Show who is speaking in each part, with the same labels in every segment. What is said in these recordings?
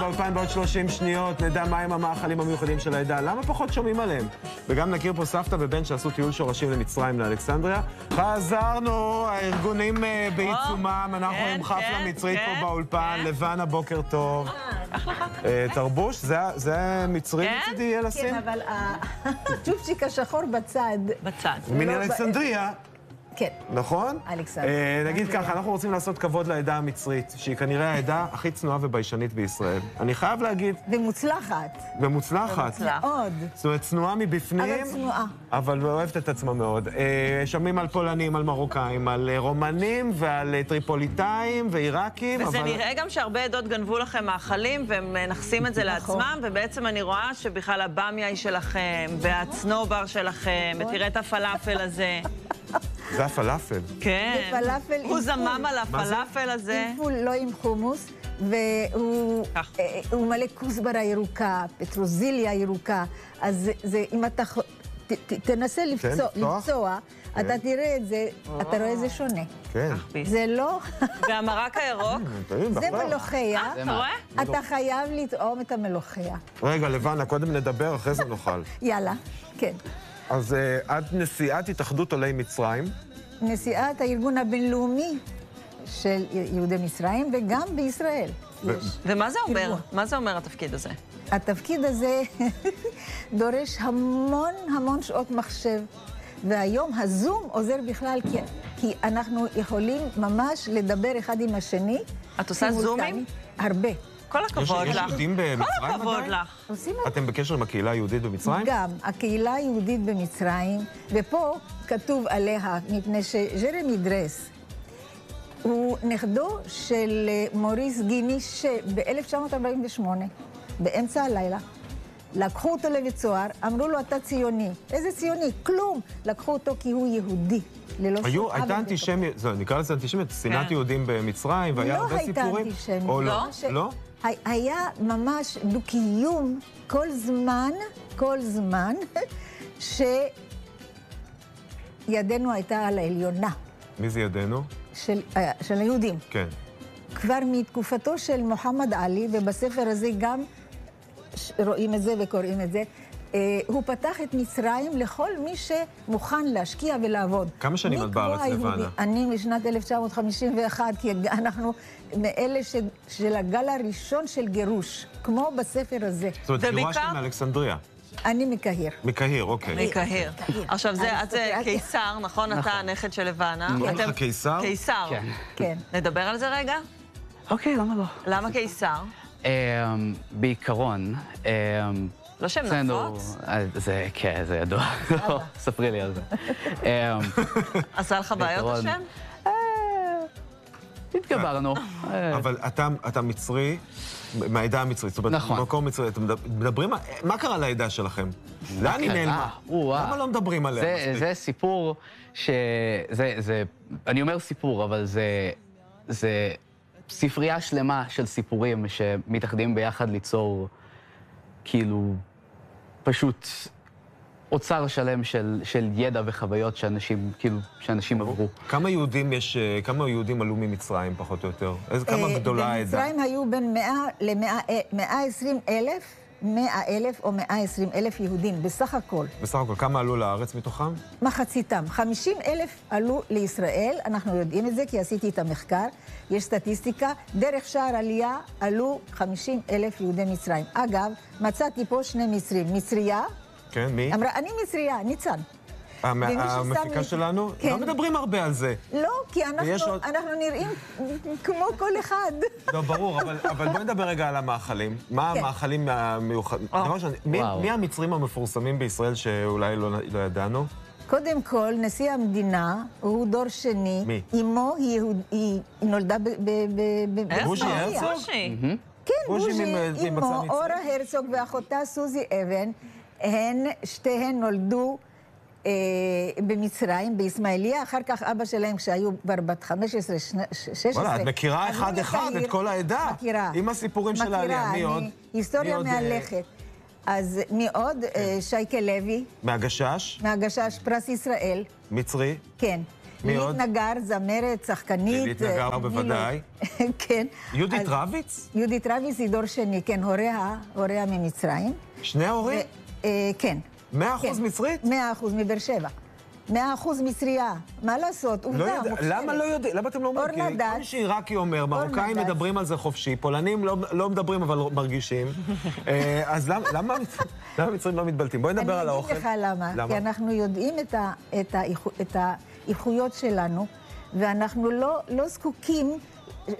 Speaker 1: באולפן בעוד 30 שניות, נדע מהם המאכלים המיוחדים של העדה, למה פחות שומעים עליהם? וגם נכיר פה סבתא ובן שעשו טיול שורשים למצרים, לאלכסנדריה. חזרנו, הארגונים אה, בעיצומם, אנחנו
Speaker 2: כן,
Speaker 1: עם חפלה
Speaker 2: כן,
Speaker 1: מצרית
Speaker 2: כן,
Speaker 1: פה באולפן,
Speaker 2: כן.
Speaker 1: לבנה, בוקר טוב. אה, תרבוש, זה- זה מצרי
Speaker 2: כן?
Speaker 1: מצידי יהיה
Speaker 3: כן,
Speaker 1: לשים?
Speaker 3: אבל הצ'ופצ'יק השחור בצד,
Speaker 2: בצד.
Speaker 1: מן
Speaker 3: לא,
Speaker 1: אלכסנדריה.
Speaker 3: כן.
Speaker 1: נכון?
Speaker 3: אלכסנדריה.
Speaker 1: אה, נגיד ככה, אנחנו רוצים לעשות כבוד לעדה המצרית, שהיא כנראה העדה הכי צנועה וביישנית בישראל. אני חייב להגיד,
Speaker 3: ומוצלחת,
Speaker 1: ומוצלחת.
Speaker 3: מאוד.
Speaker 1: זאת אומרת, צנועה מבפנים,
Speaker 3: אבל צנועה.
Speaker 1: אבל אוהבת את עצמה מאוד. אה, שומעים על פולנים, על מרוקאים, על אה, רומנים ועל אה, טריפוליטאים ועיראקים,
Speaker 2: וזה
Speaker 1: אבל...
Speaker 2: נראה גם שהרבה עדות גנבו לכם מאכלים והם מנחסים את זה
Speaker 3: נכון.
Speaker 2: לעצמם, ובעצם אני רואה שבכלל הבמיה היא שלכם, והצנובר שלכם. ותראה את הפלאפל הזה.
Speaker 1: זה הפלאפל.
Speaker 2: כן.
Speaker 3: זה פלאפל עם
Speaker 2: הוא זמם. על? הפלאפל הזה.
Speaker 3: עם פול, לא עם חומוס, והוא. אה, הוא מלא כוסברה ירוקה, פטרוזיליה ירוקה, אז זה- זה, אם אתה ח- ת- תנסה לפצוע,
Speaker 1: לפתוח?
Speaker 3: לפצוע,
Speaker 1: כן.
Speaker 3: אתה תראה את זה, אתה רואה זה שונה.
Speaker 1: כן.
Speaker 3: זה לא,
Speaker 2: והמרק הירוק,
Speaker 3: זה
Speaker 1: בכלל.
Speaker 3: מלוחיה,
Speaker 2: אה, אתה רואה?
Speaker 3: אתה חייב לטעום את המלוחיה.
Speaker 1: רגע, לבנה, קודם נדבר, אחרי זה נאכל.
Speaker 3: יאללה, כן.
Speaker 1: אז אה, את נשיאת התאחדות עולי מצרים.
Speaker 3: נשיאת הארגון הבינלאומי של יהודי מצרים, וגם בישראל
Speaker 1: ו-
Speaker 3: יש.
Speaker 2: ומה זה אומר?
Speaker 3: ארגון.
Speaker 2: מה זה אומר התפקיד הזה?
Speaker 3: התפקיד הזה דורש המון המון שעות מחשב, והיום הזום עוזר בכלל, כי, כי אנחנו יכולים ממש לדבר אחד עם השני.
Speaker 2: את עושה. זומים?
Speaker 3: הרבה.
Speaker 2: כל הכבוד
Speaker 1: יש
Speaker 2: לך.
Speaker 1: יהודים במצרים
Speaker 2: כל הכבוד
Speaker 1: עדיין?
Speaker 2: לך.
Speaker 3: עושים
Speaker 1: אתם בקשר עם הקהילה היהודית במצרים?
Speaker 3: גם הקהילה היהודית במצרים, ופה כתוב עליה, מפני שג'רמי דרס הוא נכדו של אה, מוריס גיני, שב-1948, באמצע הלילה, לקחו אותו לבית סוהר, אמרו לו, אתה ציוני. איזה ציוני? כלום. לקחו אותו כי הוא יהודי. ללא
Speaker 1: היו, הייתה. אנטישמיות, נקרא לזה אנטישמיות, שנאת
Speaker 2: כן.
Speaker 1: יהודים במצרים, והיה
Speaker 3: לא
Speaker 1: הרבה
Speaker 3: הייתה
Speaker 1: סיפורים.
Speaker 3: אנטישמיות.
Speaker 1: או לא?
Speaker 3: ש-
Speaker 1: לא?
Speaker 3: הי- היה ממש דו-קיום כל זמן, כל זמן, שידנו הייתה על העליונה
Speaker 1: מי זה ידינו?
Speaker 3: של, אה, של היהודים.
Speaker 1: כן.
Speaker 3: כבר מתקופתו של מוחמד עלי, ובספר הזה גם רואים את זה וקוראים את זה, הוא פתח את מצרים לכל מי שמוכן להשקיע ולעבוד.
Speaker 1: כמה שנים את בארץ? לבנה?
Speaker 3: אני משנת 1951, כי אנחנו מאלה ש, של הגל הראשון של גירוש, כמו בספר הזה.
Speaker 1: זאת אומרת, גירשתם מאלכסנדריה.
Speaker 3: אני מקהיר.
Speaker 1: מקהיר, אוקיי.
Speaker 2: מקהיר. עכשיו, זה, את
Speaker 3: אריסטוקרטיה.
Speaker 2: קיסר, נכון? אתה הנכד של לבנה.
Speaker 1: קוראים לך
Speaker 2: אתם-
Speaker 1: קיסר?
Speaker 2: קיסר.
Speaker 4: כן.
Speaker 3: כן.
Speaker 2: נדבר על זה רגע?
Speaker 4: אוקיי, למה לא?
Speaker 2: למה קיסר?
Speaker 4: אמ, בעיקרון, אמ,
Speaker 2: לא שם נפוץ?
Speaker 4: זה, כן, זה ידוע. ספרי לי על זה. אמ,
Speaker 2: עשה לך בעיות השם?
Speaker 4: אה, התגברנו. אה,
Speaker 1: אבל אתה, מצרי, מהעדה המצרית. זאת אומרת,
Speaker 4: נכון.
Speaker 1: במקור מצרי. אתם מדבר- מדברים, מה קרה לעדה שלכם? לאן היא? נעלמה? למה לא מדברים עליה
Speaker 4: זה, סיפור ש... זה, זה... אני אומר סיפור, אבל זה... זה ספרייה שלמה של סיפורים שמתאחדים ביחד ליצור, כאילו, פשוט אוצר שלם של, של ידע וחוויות שאנשים, כאילו, שאנשים עברו.
Speaker 1: כמה יהודים יש, אה, כמה יהודים עלו ממצרים, פחות או יותר? איזה, כמה
Speaker 3: אה,
Speaker 1: גדולה העדה?
Speaker 3: במצרים היו בין 100 ל-120 אלף, 100 אלף או 120 אלף יהודים, בסך הכל.
Speaker 1: בסך הכל, כמה עלו לארץ מתוכם?
Speaker 3: מחציתם. 50 אלף עלו לישראל, אנחנו יודעים את זה כי עשיתי את המחקר, יש סטטיסטיקה. דרך שער עלייה עלו 50 אלף יהודי מצרים. אגב, מצאתי פה שני מצרים. מצריה,
Speaker 1: כן, מי?
Speaker 3: אמרה, אני מצריה, ניצן.
Speaker 1: המפיקה שלנו?
Speaker 3: כן.
Speaker 1: לא מדברים הרבה על זה.
Speaker 3: לא, כי אנחנו,
Speaker 1: עוד-
Speaker 3: אנחנו נראים כמו כל אחד.
Speaker 1: לא, ברור, אבל, אבל בואי נדבר רגע על המאכלים. מה
Speaker 3: כן.
Speaker 1: המאכלים המיוחדים? ראשון, מי. מי המצרים המפורסמים בישראל שאולי לא, לא ידענו?
Speaker 3: קודם כל, נשיא המדינה הוא דור שני.
Speaker 1: מי?
Speaker 3: אמו היא, יהוד- היא נולדה ב- ב- ב- ב-
Speaker 1: בוז'י. הרצוג?
Speaker 2: בוז'י.
Speaker 3: כן,
Speaker 1: בוז'י
Speaker 3: אמו? אורה הרצוג ואחותה סוזי אבן, הן, שתיהן נולדו במצרים, באסמאעיליה, אחר כך אבא שלהם, כשהיו כבר בת 15, שני- ש- 16.
Speaker 1: וואלה, את מכירה אחד-אחד. את כל העדה.
Speaker 3: מכירה.
Speaker 1: עם הסיפורים של העלייה. מי עוד?
Speaker 3: היסטוריה
Speaker 1: אה,
Speaker 3: מהלכת. אז מי עוד?
Speaker 1: כן.
Speaker 3: אה, שייקה לוי,
Speaker 1: מהגשש,
Speaker 3: מהגשש פרס ישראל,
Speaker 1: מצרי.
Speaker 3: כן.
Speaker 1: מי
Speaker 3: לילית
Speaker 1: עוד?
Speaker 3: נגר, זמרת, שחקנית.
Speaker 1: לילית נגר,
Speaker 3: אה,
Speaker 1: בוודאי.
Speaker 3: כן.
Speaker 1: יהודית רביץ?
Speaker 3: יהודית רביץ היא דור שני, כן, הוריה, הוריה ממצרים.
Speaker 1: שני ההורים?
Speaker 3: אה, כן.
Speaker 1: מאה אחוז
Speaker 3: כן.
Speaker 1: מצרית?
Speaker 3: מאה אחוז מבאר שבע. מאה אחוז מצריה. מה לעשות? עובדה,
Speaker 1: לא יודע,
Speaker 3: מוכשרת.
Speaker 1: למה לא יודעים? למה אתם לא אומרים? כי כל מי. שעיראקי אומר, מרוקאים. מדברים על זה חופשי, פולנים לא- לא מדברים אבל מרגישים. אה, אז למ- למה המצ- למה המצרים לא מתבלטים? בואי נדבר על האוכל.
Speaker 3: אני אגיד לך למה. כי אנחנו יודעים את ה- את האיכו- את האיכויות שלנו, ואנחנו לא לא זקוקים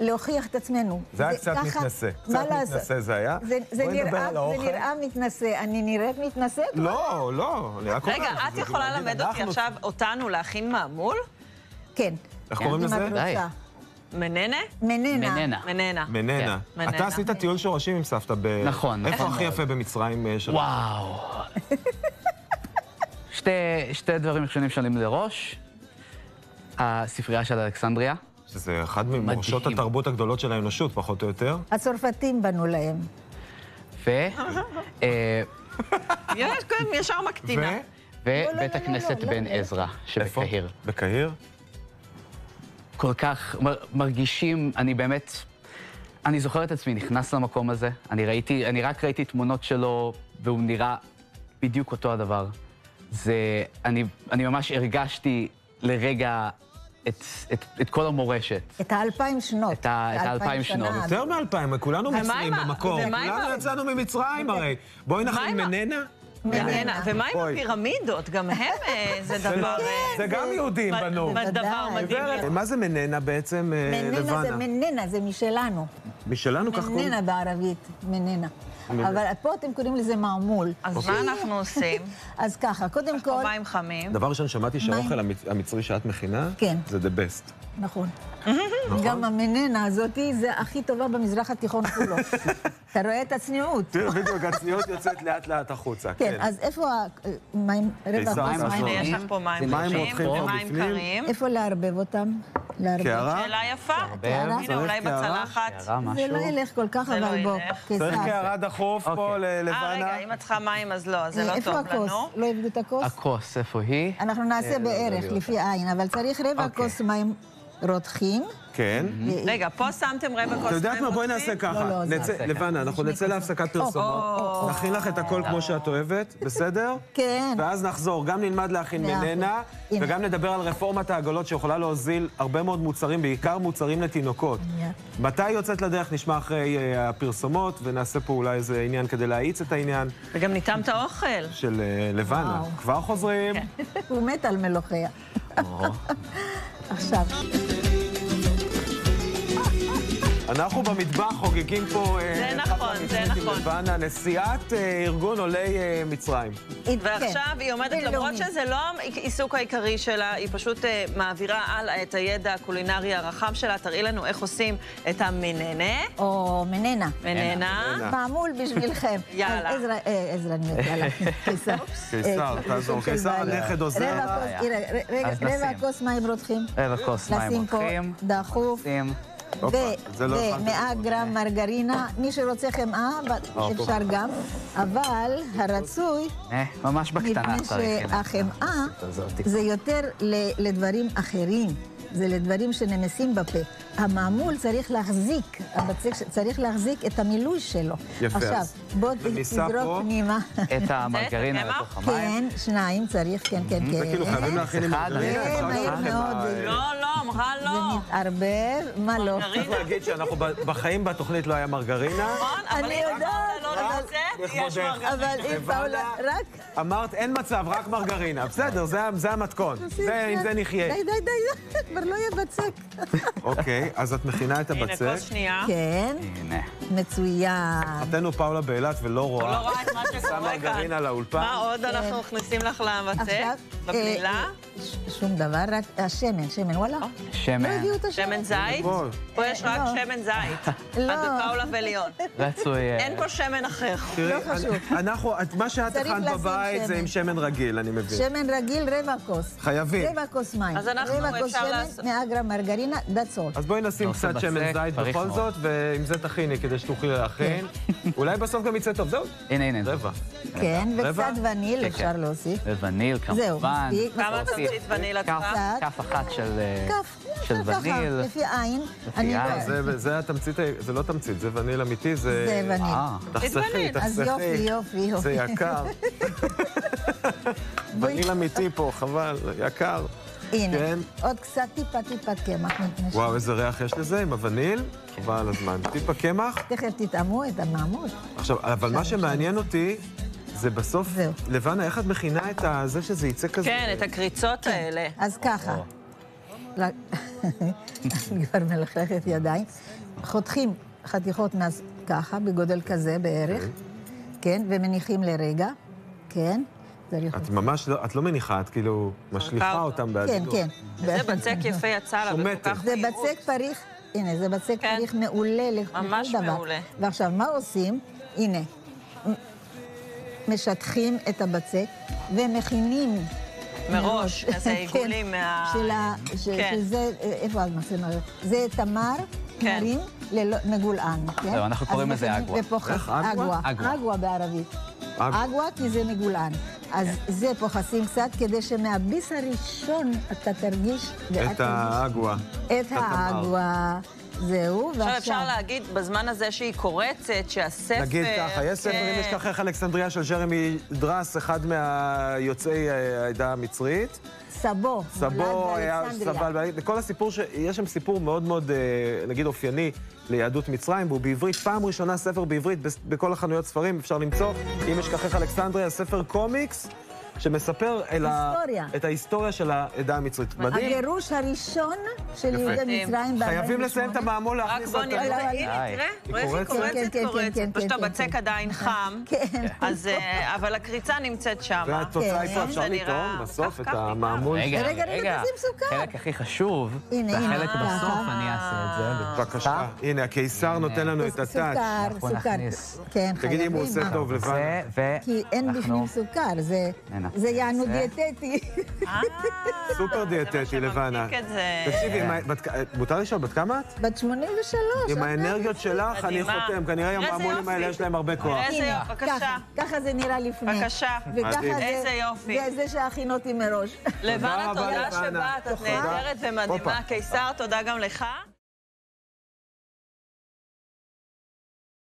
Speaker 3: להוכיח את עצמנו.
Speaker 1: זה היה קצת
Speaker 3: ככה-
Speaker 1: מתנשא.
Speaker 3: מה
Speaker 1: קצת
Speaker 3: לעשות?
Speaker 1: מתנשא זה היה.
Speaker 3: זה- נראה- מתנשא. אני נראית מתנשאת?
Speaker 1: לא, לא.
Speaker 2: רגע, את יכולה ללמד אותי
Speaker 1: אנחנו-
Speaker 2: עכשיו, אותנו, להכין מעמול?
Speaker 3: כן.
Speaker 1: איך קוראים
Speaker 3: אם
Speaker 1: לזה?
Speaker 3: את
Speaker 4: די.
Speaker 2: מננה?
Speaker 3: מננה.
Speaker 4: מננה.
Speaker 2: מננה.
Speaker 1: מננה.
Speaker 2: כן.
Speaker 1: אתה
Speaker 2: מננה.
Speaker 1: עשית טיול שורשים עם סבתא ב...
Speaker 4: נכון,
Speaker 1: איפה
Speaker 4: נכון
Speaker 1: הכי. יפה במצרים אה, שלך?
Speaker 4: וואו. שתי, שתי דברים ראשונים שעולים לראש. הספרייה של אלכסנדריה.
Speaker 1: שזה אחד ממורשות. התרבות הגדולות של האנושות, פחות או יותר.
Speaker 3: הצרפתים בנו להם.
Speaker 4: ו... אה,
Speaker 2: יש, כן, ישר מקטינה.
Speaker 1: ו...
Speaker 3: לא,
Speaker 4: ובית
Speaker 3: לא,
Speaker 4: הכנסת
Speaker 3: לא,
Speaker 4: בן
Speaker 3: לא.
Speaker 4: עזרא
Speaker 1: איפה?
Speaker 4: שבקהיר.
Speaker 1: בקהיר?
Speaker 4: כל כך מר, מרגישים, אני באמת, אני זוכר את עצמי נכנס למקום הזה, אני ראיתי, אני רק ראיתי תמונות שלו, והוא נראה בדיוק אותו הדבר. זה, אני, אני ממש הרגשתי לרגע את, את, את כל המורשת.
Speaker 3: את האלפיים שנות.
Speaker 4: את ה- את האלפיים. שנות.
Speaker 1: יותר מאלפיים, כולנו מצרים במקור. כולנו יצאנו ממצרים הרי. בואי
Speaker 2: ה-
Speaker 1: מננה.
Speaker 2: מננה. ומה עם. הפירמידות? גם הם, אה, זה דבר... אה,
Speaker 1: זה גם יהודים בנו.
Speaker 2: דבר. מדהים.
Speaker 1: מה זה מננה בעצם, אה,
Speaker 3: מננה זה
Speaker 1: לבנה?
Speaker 3: מננה, זה משלנו.
Speaker 1: משלנו כך קוראים?
Speaker 3: מננה בערבית, מננה. אבל פה אתם קוראים לזה מעמול.
Speaker 2: אז מה אנחנו עושים?
Speaker 3: אז ככה, קודם כל,
Speaker 2: מים חמים.
Speaker 1: דבר ראשון, שמעתי. שהאוכל המצ- המצרי שאת מכינה,
Speaker 3: כן.
Speaker 1: זה the best.
Speaker 3: נכון. גם המננה הזאתי זה הכי טובה במזרח התיכון כולו. אתה רואה את הצניעות.
Speaker 1: תראה, בדיוק, הצניעות יוצאת לאט לאט החוצה.
Speaker 3: כן, אז איפה המים, כוס
Speaker 1: מים?
Speaker 2: הנה, יש
Speaker 4: רותחים.
Speaker 2: לך פה מים רותחים
Speaker 1: רותחים
Speaker 2: ומים
Speaker 1: בפנים.
Speaker 2: קרים.
Speaker 3: איפה לערבב אותם?
Speaker 1: קערה?
Speaker 2: שאלה יפה.
Speaker 3: קערה?
Speaker 2: הנה, אולי? בצלחת.
Speaker 3: זה? לא ילך כל כך,
Speaker 2: זה לא
Speaker 3: אבל בוא.
Speaker 1: צריך קערה דחוף פה
Speaker 4: אוקיי.
Speaker 1: ללבנה.
Speaker 2: אה, רגע, אם את צריכה מים אז לא, אז זה לא
Speaker 3: איפה
Speaker 2: טוב
Speaker 3: הכוס?
Speaker 2: לנו.
Speaker 3: לא איבדו את הכוס?
Speaker 4: הכוס, איפה היא?
Speaker 3: אנחנו נעשה בערך, לפי העין, אבל צריך רבע
Speaker 1: אוקיי.
Speaker 3: כוס מים רותחים.
Speaker 1: כן.
Speaker 2: רגע, פה שמתם רבע כוס
Speaker 1: את יודעת
Speaker 2: מים
Speaker 1: מה? בואי
Speaker 2: רותחים?
Speaker 1: נעשה ככה.
Speaker 3: לא,
Speaker 1: נצא- לבנה, אנחנו נצא להפסקת פרסומות. נכין לך את הכל כמו שאת אוהבת, בסדר?
Speaker 3: כן.
Speaker 1: ואז נחזור, גם נלמד להכין
Speaker 3: הנה.
Speaker 1: וגם נדבר על רפורמת העגלות שיכולה להוזיל הרבה מאוד מוצרים, בעיקר מוצרים לתינוקות. מתי יוצאת לדרך נשמע אחרי אה, הפרסומות, ונעשה פה אולי איזה עניין כדי להאיץ את העניין
Speaker 2: וגם ניתמת אוכל.
Speaker 1: של אה, לבנה. כבר חוזרים.
Speaker 3: הוא מת על מלוחיה. עכשיו,
Speaker 1: אנחנו במטבח חוגגים פה... אה,
Speaker 2: זה נכון, זה
Speaker 1: מצרית עם
Speaker 2: נכון.
Speaker 1: לבנה, נשיאת אה, ארגון עולי אה, מצרים.
Speaker 2: ועכשיו. היא
Speaker 3: בינלאומי.
Speaker 2: למרות שזה לא העיסוק העיקרי שלה, היא פשוט מעבירה הלאה את הידע הקולינרי הרחב שלה. תראי לנו איך עושים את המננה.
Speaker 3: או מננה.
Speaker 2: מננה.
Speaker 3: מעמול בשבילכם.
Speaker 2: יאללה.
Speaker 3: עזרא, אני יודעת, יאללה. קיסר.
Speaker 1: קיסר, תעזור. קיסר. הנכד עוזר.
Speaker 3: רבע כוס, רבע
Speaker 4: נשים.
Speaker 3: מים רותחים.
Speaker 4: רבע כוס מים
Speaker 3: לשים פה
Speaker 4: רותחים.
Speaker 3: דחוף.
Speaker 4: שים.
Speaker 1: הופה, זה לא הכנתי.
Speaker 3: ו-100 גרם מרגרינה. מי שרוצה חמאה, אפשר גם. אבל הרצוי,
Speaker 4: אה, ממש בקטנה
Speaker 3: מפני
Speaker 4: צריך. הנה.
Speaker 3: שהחמאה. זה יותר לדברים אחרים. זה לדברים שנמסים בפה. המעמול צריך להחזיק, הבצק צריך להחזיק את המילוי שלו.
Speaker 1: יפה,
Speaker 3: עכשיו, בוא? תזרוק פנימה.
Speaker 4: את המרגרינה? לתוך המים.
Speaker 3: כן, שניים צריך, כן, כן, כן.
Speaker 1: זה כאילו חייבים להכין עם
Speaker 4: אחד,
Speaker 1: מרגרינה,
Speaker 4: זה
Speaker 3: מהיר מאוד.
Speaker 2: לא, לא, אמרה
Speaker 3: זה
Speaker 2: לא.
Speaker 3: מתערבב, מה לא?
Speaker 2: מרגרינה.
Speaker 1: צריך להגיד שאנחנו בחיים בתוכנית לא היה מרגרינה.
Speaker 2: נכון, אבל
Speaker 3: יודעת,
Speaker 2: פאולה לא
Speaker 3: אבל-.
Speaker 2: מרגרינה.
Speaker 3: פאולה, רק...
Speaker 1: אמרת, אין מצב, רק מרגרינה. בסדר, זה- זה המתכון. זה, עם זה נחיה.
Speaker 3: די, די, די, כבר לא יהיה בצק.
Speaker 1: אוקיי, אז את מכינה את
Speaker 2: הנה,
Speaker 1: הבצק.
Speaker 2: כוס שנייה.
Speaker 3: כן,
Speaker 4: הנה.
Speaker 3: מצוין.
Speaker 1: אתנו פאולה באילת ולא
Speaker 2: לא
Speaker 1: רואה.
Speaker 2: רואה את מה
Speaker 1: שם
Speaker 2: שקורה
Speaker 1: מרגרינה
Speaker 2: כאן.
Speaker 1: לאולפן.
Speaker 2: מה עוד אנחנו מכניסים לך לבצק? בבלילה?
Speaker 3: אה, ש- שום דבר, רק השמן, שמן, וואלה. לא
Speaker 4: שמן.
Speaker 3: הביאו את השמן.
Speaker 2: שמן זית?
Speaker 1: הכל.
Speaker 2: פה יש רק
Speaker 3: לא.
Speaker 2: שמן זית.
Speaker 3: לא.
Speaker 2: את בפאולה וליון.
Speaker 4: רצוי... אה,
Speaker 2: אין פה שמן אחר.
Speaker 1: תראי,
Speaker 3: לא חשוב.
Speaker 1: אנחנו, מה שאת הכנת בבית זה. עם שמן רגיל, אני מבין.
Speaker 3: שמן רגיל, רבע כוס.
Speaker 1: חייבים.
Speaker 3: רבע כוס מים.
Speaker 2: אז אנחנו,
Speaker 3: רבע כוס
Speaker 2: אפשר
Speaker 3: שמן,
Speaker 2: לעשות-
Speaker 3: 100 גרם מרגרינה, that's all.
Speaker 1: אז בואי נשים
Speaker 4: לא
Speaker 1: קצת שמן זית בכל. זאת, ועם זה תכיני כדי שתוכלי להכין. אולי בסוף גם יצא טוב, זהו.
Speaker 4: הנה, הנה.
Speaker 1: רבע.
Speaker 3: כן? וקצת וניל
Speaker 4: כן,
Speaker 3: אפשר
Speaker 4: כן.
Speaker 3: להוסיף.
Speaker 4: ווניל,
Speaker 3: זהו,
Speaker 4: כמובן.
Speaker 3: מספיק.
Speaker 2: כמה. תמצית וניל את
Speaker 4: כף- אחת של אה,
Speaker 3: כף,
Speaker 4: של
Speaker 3: ככה,
Speaker 4: וניל.
Speaker 3: לפי עין. אני
Speaker 4: עין.
Speaker 3: לא-
Speaker 1: זה, זה התמצית, זה לא תמצית, זה וניל אמיתי, זה...
Speaker 3: זה וניל.
Speaker 4: אה,
Speaker 1: תחסכי,
Speaker 2: וניל.
Speaker 1: תחסכי.
Speaker 3: אז יופי, יופי, יופי.
Speaker 1: זה יקר. וניל אמיתי פה, חבל, יקר.
Speaker 3: הנה,
Speaker 1: כן.
Speaker 3: עוד קצת טיפה טיפה קמח.
Speaker 1: וואו, איזה ריח יש לזה עם הווניל. חבל על הזמן. טיפה קמח.
Speaker 3: תכף תטעמו את המעמוד.
Speaker 1: עכשיו, אבל מה שמעניין אותי, זה בסוף,
Speaker 3: זהו.
Speaker 1: לבנה, איך את מכינה את ה- זה שזה יצא כזה?
Speaker 2: כן, את הקריצות האלה.
Speaker 3: אז ככה, ל- אני כבר מלכלכת ידיים, חותכים חתיכות מאז ככה, בגודל כזה בערך, כן, ומניחים לרגע, כן.
Speaker 1: את ממש לא, את לא מניחה, את כאילו משליכה. אותם
Speaker 3: כן,
Speaker 1: בעדינות.
Speaker 3: כן.
Speaker 2: איזה בצק יפה יצא לה, וכל. כך
Speaker 3: זה. בצק פריך, הנה, זה בצק
Speaker 2: כן.
Speaker 3: פריך מעולה לכל
Speaker 2: ממש
Speaker 3: דבר.
Speaker 2: מעולה.
Speaker 3: ועכשיו, מה עושים? הנה, משטחים את הבצק ומכינים
Speaker 2: מראש,
Speaker 3: כן,
Speaker 2: עיגולים מה...
Speaker 3: של ה...
Speaker 2: כן.
Speaker 3: שזה, איפה המצלמה? זה תמר,
Speaker 2: כן.
Speaker 3: תמרים, ללא- מגולען, כן?
Speaker 4: זהו, אנחנו קוראים לזה אגווה.
Speaker 1: אגווה?
Speaker 3: אגווה, בערבית.
Speaker 1: אגווה.
Speaker 3: כי זה מגולען. אז זה פוחסים קצת, כדי שמהביס הראשון אתה תרגיש...
Speaker 1: את האגווה.
Speaker 3: את האגווה. זהו,
Speaker 2: עכשיו
Speaker 3: ועכשיו...
Speaker 2: אפשר להגיד בזמן הזה שהיא קורצת, שהספר...
Speaker 1: נגיד ככה, יש ספר, אם
Speaker 2: כן.
Speaker 1: יש לך איך אלכסנדריה של ג'רמי דרס, אחד מהיוצאי אה, העדה המצרית.
Speaker 3: סבו.
Speaker 1: סבו היה. סבל, וכל הסיפור, ש... יש שם סיפור מאוד מאוד, אה, נגיד, אופייני ליהדות מצרים, והוא בעברית, פעם ראשונה ספר בעברית בכל החנויות ספרים, אפשר למצוא, אם יש ככה אלכסנדריה, ספר קומיקס, שמספר ה... את ההיסטוריה של העדה המצרית. מדהים.
Speaker 3: הגירוש הראשון של. יהודי מצרים ב-48.
Speaker 1: חייבים לסיים את המעמול
Speaker 2: רק
Speaker 1: להכניס
Speaker 2: בוא
Speaker 1: אותה.
Speaker 2: נראה,
Speaker 3: לא,
Speaker 2: הנה,
Speaker 4: די.
Speaker 2: תראה,
Speaker 1: היא
Speaker 2: רואה איך היא
Speaker 1: קורצת?
Speaker 2: קורצת,
Speaker 3: כן, כן,
Speaker 2: קורצת.
Speaker 3: כן,
Speaker 2: פשוט
Speaker 3: כן,
Speaker 2: הבצק. עדיין חם,
Speaker 3: כן.
Speaker 2: אז, אה, אבל הקריצה נמצאת שם.
Speaker 1: והתוצאה איפה
Speaker 3: כן.
Speaker 1: אפשר
Speaker 2: זה
Speaker 1: לטעום בסוף את המעמול.
Speaker 4: רגע,
Speaker 3: רגע, רגע.
Speaker 4: החלק הכי חשוב, והחלק
Speaker 3: הנה,
Speaker 4: בסוף. אני אעשה את זה.
Speaker 1: בבקשה. הנה, הקיסר נותן לנו את הטאץ'.
Speaker 3: סוכר,
Speaker 4: אנחנו
Speaker 3: סוכר.
Speaker 4: נכניס.
Speaker 3: כן,
Speaker 1: תגידי אם הוא
Speaker 3: חייבים.
Speaker 1: עושה טוב, לבנה.
Speaker 4: זה, ו...
Speaker 3: כי אין
Speaker 4: אנחנו-
Speaker 3: בפנים סוכר, זה-. זה יענו
Speaker 4: זה.
Speaker 3: דיאטטי.
Speaker 2: אה,
Speaker 1: סופר
Speaker 2: זה
Speaker 1: דיאטטי, לבנה.
Speaker 2: זה.
Speaker 1: תקשיבי, מה- בת- מותר לשאול, בת כמה את?
Speaker 3: בת 83.
Speaker 1: עם האנרגיות שלך, אני. חותם. כנראה
Speaker 2: יופי.
Speaker 1: האלה יש להם הרבה כוח.
Speaker 2: איזה יופי, בבקשה.
Speaker 3: ככה, זה נראה לפני.
Speaker 2: בבקשה.
Speaker 3: וככה
Speaker 1: מדהים.
Speaker 3: זה...
Speaker 2: איזה יופי.
Speaker 3: זה זה שהכין אותי מראש.
Speaker 2: לבנה, תודה. שבאת, את
Speaker 1: תודה.
Speaker 2: נהדרת ומדהימה. קיסר, תודה גם לך.